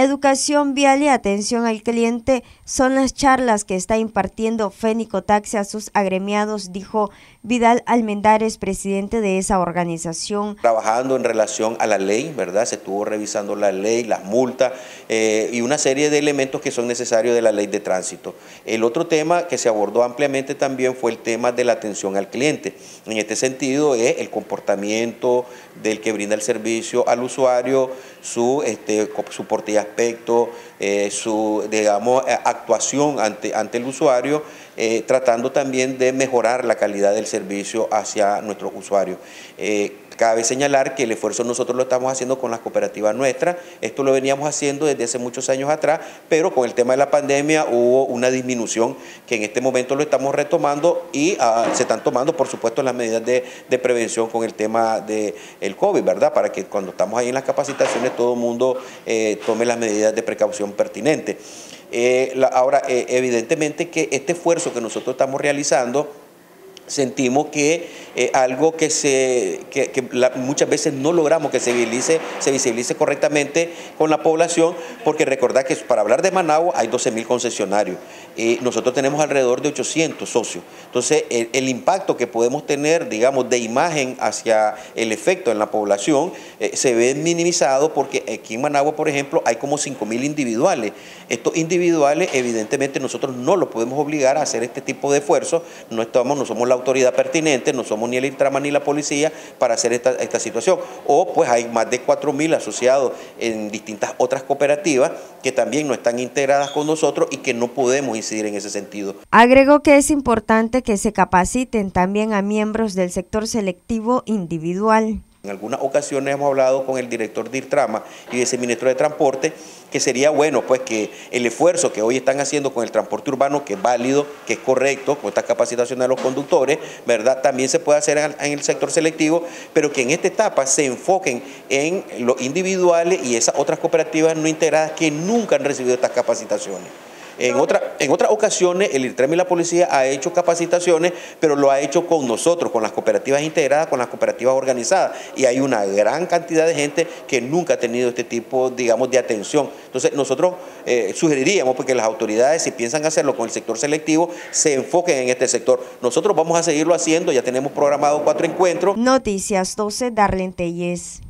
Educación vial y atención al cliente son las charlas que está impartiendo Fénico Taxi a sus agremiados, dijo Vidal Almendares, presidente de esa organización. Trabajando en relación a la ley, ¿verdad? Se estuvo revisando la ley, las multas eh, y una serie de elementos que son necesarios de la ley de tránsito. El otro tema que se abordó ampliamente también fue el tema de la atención al cliente. En este sentido es el comportamiento del que brinda el servicio al usuario, su, este, su aspecto, eh, su, digamos, eh, actuación ante, ante el usuario, eh, tratando también de mejorar la calidad del servicio hacia nuestros usuarios. Cabe señalar que el esfuerzo nosotros lo estamos haciendo con las cooperativas nuestras, esto lo veníamos haciendo desde hace muchos años atrás, pero con el tema de la pandemia hubo una disminución que en este momento lo estamos retomando y ah, se están tomando, por supuesto, las medidas de, prevención con el tema del el COVID, ¿verdad? Para que cuando estamos ahí en las capacitaciones todo el mundo eh, tome las medidas de precaución pertinentes. Eh, ahora, eh, evidentemente que este esfuerzo que nosotros estamos realizando, sentimos que algo que, se, muchas veces no logramos que se visibilice, se visibilice correctamente con la población, porque recordad que para hablar de Managua hay 12 mil concesionarios, y nosotros tenemos alrededor de 800 socios. Entonces, el, impacto que podemos tener, digamos, de imagen hacia el efecto en la población eh, se ve minimizado porque aquí en Managua, por ejemplo, hay como 5 mil individuales. Estos individuales, evidentemente, nosotros no los podemos obligar a hacer este tipo de esfuerzos, no, estamos, no somos la autoridad pertinente, no somos ni el Intrama ni la policía para hacer esta, esta situación. O pues hay más de 4 mil asociados en distintas otras cooperativas que también no están integradas con nosotros y que no podemos incidir en ese sentido. Agregó que es importante que se capaciten también a miembros del sector selectivo individual. En algunas ocasiones hemos hablado con el director de IRTRAMA y ese ministro de Transporte que sería bueno pues que el esfuerzo que hoy están haciendo con el transporte urbano, que es válido, que es correcto, con esta capacitación de los conductores, ¿verdad? También se puede hacer en el sector selectivo, pero que en esta etapa se enfoquen en los individuales y esas otras cooperativas no integradas que nunca han recibido estas capacitaciones. En, otra, en otras ocasiones el IRTREM y la policía ha hecho capacitaciones, pero lo ha hecho con nosotros, con las cooperativas integradas, con las cooperativas organizadas. Y hay una gran cantidad de gente que nunca ha tenido este tipo, digamos, de atención. Entonces nosotros eh, sugeriríamos porque las autoridades, si piensan hacerlo con el sector selectivo, se enfoquen en este sector. Nosotros vamos a seguirlo haciendo, ya tenemos programado cuatro encuentros. Noticias 12, Darlene Telles.